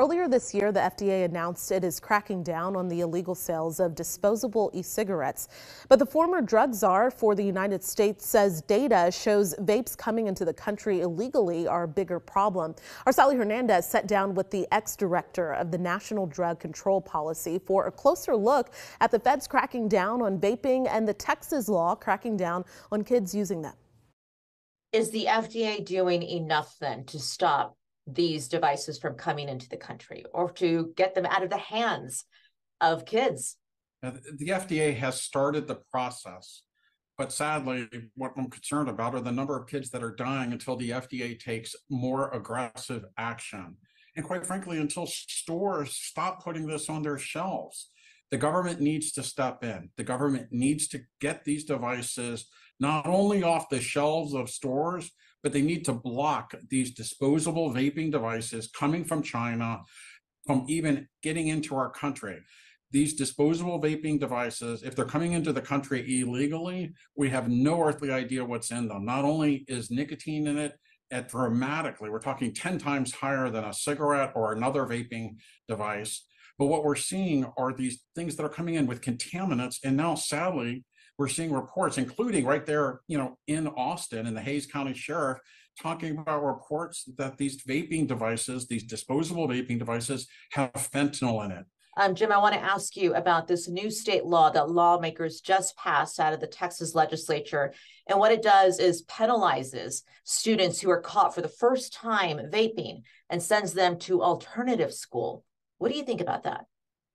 Earlier this year, the FDA announced it is cracking down on the illegal sales of disposable e-cigarettes. But the former drug czar for the United States says data shows vapes coming into the country illegally are a bigger problem. Araceli Hernandez sat down with the ex-director of the National Drug Control Policy for a closer look at the feds cracking down on vaping and the Texas law cracking down on kids using them. Is the FDA doing enough then to stop these devices from coming into the country or to get them out of the hands of kids. Now, the FDA has started the process, but sadly, what I'm concerned about are the number of kids that are dying until the FDA takes more aggressive action. And quite frankly, until stores stop putting this on their shelves. The government needs to step in. The government needs to get these devices not only off the shelves of stores, but they need to block these disposable vaping devices coming from China from even getting into our country. These disposable vaping devices, if they're coming into the country illegally, we have no earthly idea what's in them. Not only is nicotine in it, at dramatically, we're talking 10 times higher than a cigarette or another vaping device. But what we're seeing are these things that are coming in with contaminants. And now, sadly, we're seeing reports, including right there, you know, in Austin and the Hays County Sheriff talking about reports that these vaping devices, these disposable vaping devices have fentanyl in it. Um, Jim, I want to ask you about this new state law that lawmakers just passed out of the Texas legislature. And what it does is penalizes students who are caught for the first time vaping and sends them to alternative school. What do you think about that?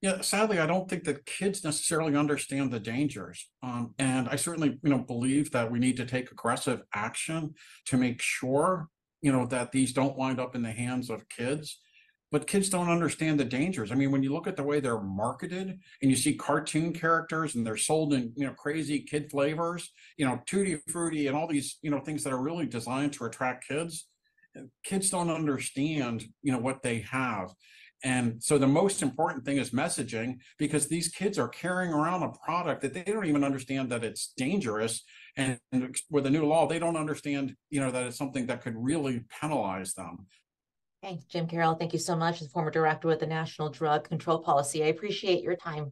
Yeah, sadly, I don't think that kids necessarily understand the dangers. Um, and I certainly, you know, believe that we need to take aggressive action to make sure, you know, that these don't wind up in the hands of kids. But kids don't understand the dangers. I mean, when you look at the way they're marketed and you see cartoon characters and they're sold in, you know, crazy kid flavors, you know, tutti frutti and all these, you know, things that are really designed to attract kids, kids don't understand, you know, what they have. And so the most important thing is messaging because these kids are carrying around a product that they don't even understand that it's dangerous. And with the new law, they don't understand, you know, that it's something that could really penalize them. Hey, Jim Carroll, thank you so much. The former director with the National Drug Control Policy. I appreciate your time.